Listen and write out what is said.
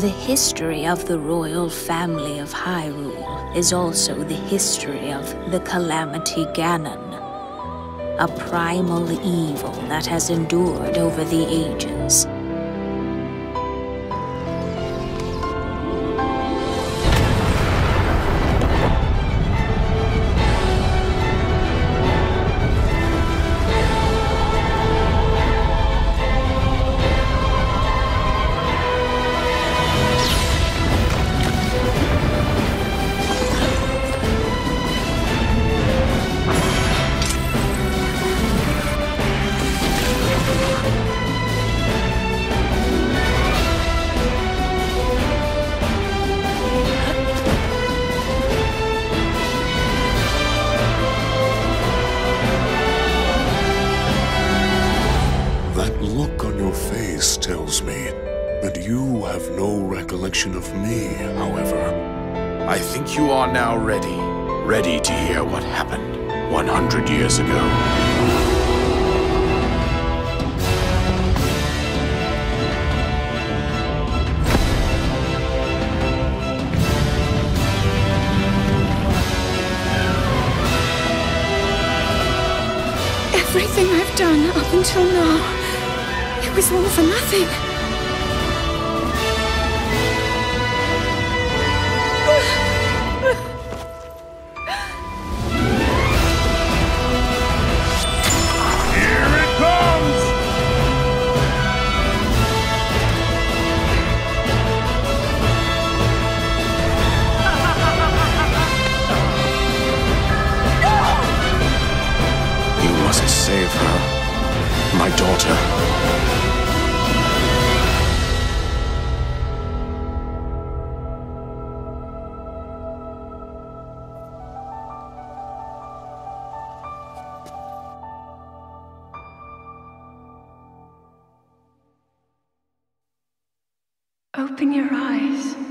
The history of the royal family of Hyrule is also the history of the Calamity Ganon, a primal evil that has endured over the ages. You have no recollection of me, however. I think you are now ready. Ready to hear what happened 100 years ago. Everything I've done up until now, it was all for nothing. My daughter. Open your eyes.